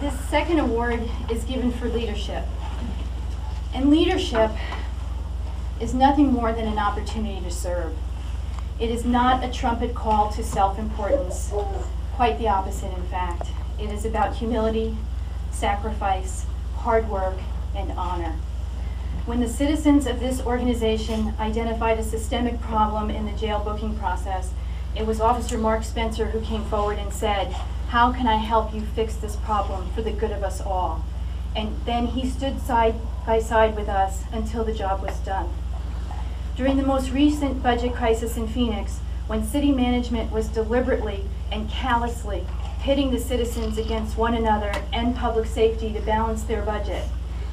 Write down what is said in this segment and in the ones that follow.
This second award is given for leadership. And leadership is nothing more than an opportunity to serve. It is not a trumpet call to self-importance, quite the opposite in fact. It is about humility, sacrifice, hard work, and honor. When the citizens of this organization identified a systemic problem in the jail booking process, it was Officer Mark Spencer who came forward and said, how can I help you fix this problem for the good of us all? And then he stood side by side with us until the job was done. During the most recent budget crisis in Phoenix, when city management was deliberately and callously pitting the citizens against one another and public safety to balance their budget,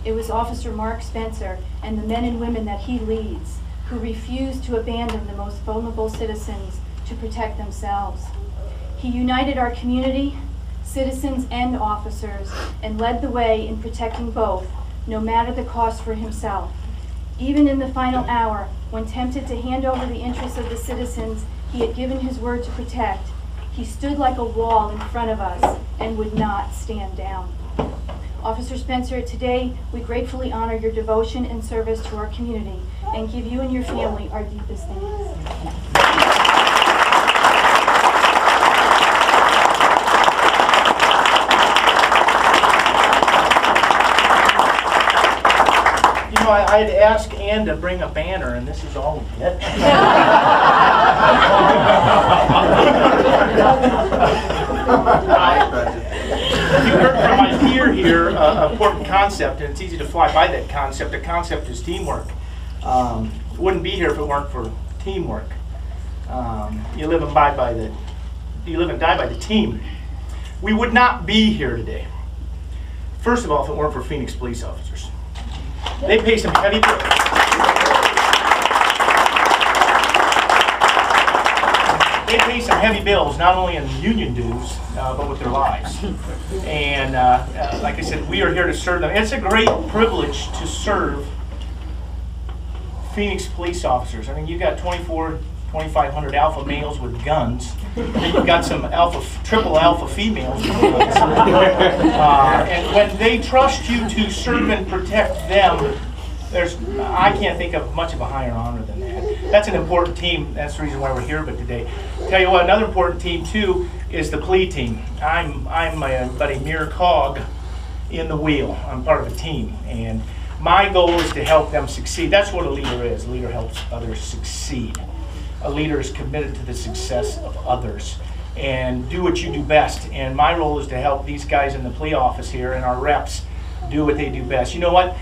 it was Officer Mark Spencer and the men and women that he leads who refused to abandon the most vulnerable citizens to protect themselves. He united our community, citizens and officers, and led the way in protecting both, no matter the cost for himself. Even in the final hour, when tempted to hand over the interests of the citizens he had given his word to protect, he stood like a wall in front of us and would not stand down. Officer Spencer, today we gratefully honor your devotion and service to our community and give you and your family our deepest thanks. Know, I, I'd ask Ann to bring a banner, and this is all we get. You heard from my peer here, uh, important concept, and it's easy to fly by that concept. The concept is teamwork. Um, wouldn't be here if it weren't for teamwork. Um, you live and die by the, you live and die by the team. We would not be here today. First of all, if it weren't for Phoenix police officers. They pay some heavy bills. They pay some heavy bills, not only in union dues, uh, but with their lives. And uh, uh, like I said, we are here to serve them. It's a great privilege to serve Phoenix police officers. I mean, you've got 24, 2,500 alpha males with guns. Then you've got some alpha, triple alpha females. Uh, and when they trust you to serve and protect them, there's, I can't think of much of a higher honor than that. That's an important team. That's the reason why we're here. But today, tell you what, another important team too is the PLEA team. I'm, I'm a, but a mere cog in the wheel. I'm part of a team, and my goal is to help them succeed. That's what a leader is. A leader helps others succeed. A leader is committed to the success of others and do what you do best. And my role is to help these guys in the PLEA office here and our reps do what they do best. You know what?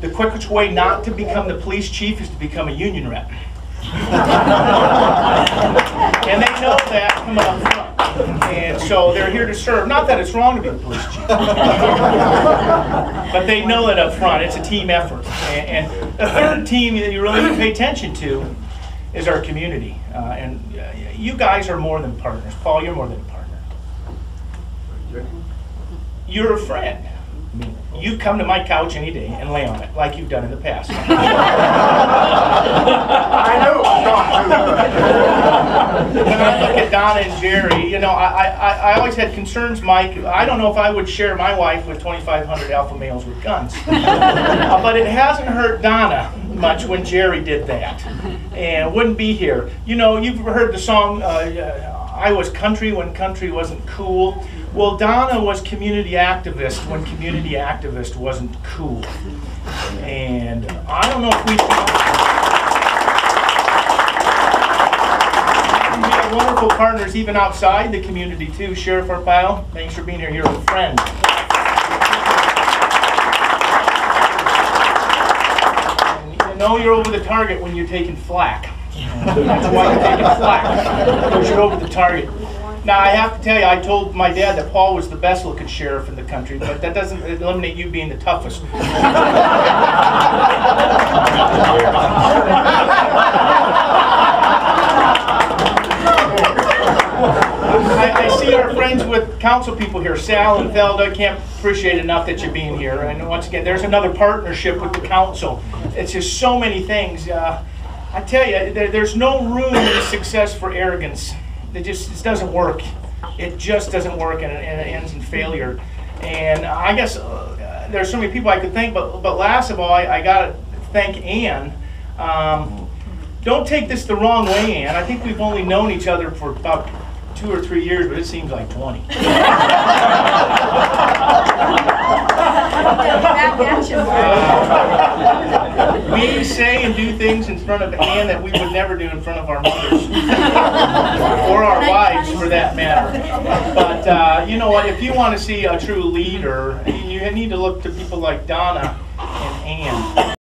The quickest way not to become the police chief is to become a union rep. and they know that up front. And so they're here to serve. Not that it's wrong to be the police chief, but they know that up front. It's a team effort. And, and the third team that you really need to pay attention to is our community. Uh, and uh, you guys are more than partners. Paul, you're more than a partner. You're a friend. I mean, you come to my couch any day and lay on it, like you've done in the past. I know, when I look at Donna and Jerry, you know, I, I, I always had concerns, Mike. I don't know if I would share my wife with 2,500 alpha males with guns. Uh, but it hasn't hurt Donna much when Jerry did that. And wouldn't be here. You know, you've heard the song, uh, I was country when country wasn't cool. Well, Donna was community activist when community activist wasn't cool. And I don't know if we. We have wonderful partners even outside the community too. Sheriff Arpaio, thanks for being here. You're a friend. And You know you're over the target when you're taking flack. That's why you're taking flack, because you're over the target. Now, I have to tell you, I told my dad that Paul was the best looking sheriff in the country, but that doesn't eliminate you being the toughest. I, see our friends with council people here, Sal and Thelda. I can't appreciate enough that you're being here. And once again, there's another partnership with the council. It's just so many things. Uh, I tell you, there, there's no room in success for arrogance. It just it doesn't work. It just doesn't work, and it, and it ends in failure. And I guess uh, there's so many people I could thank, but, but last of all, I, I gotta thank Ann. Um, don't take this the wrong way, Ann. I think we've only known each other for about two or three years, but it seems like 20. we say and do things in front of Ann that we would never do in front of our mothers. or our wives, for that matter. But uh, you know what? If you want to see a true leader, you need to look to people like Donna and Ann.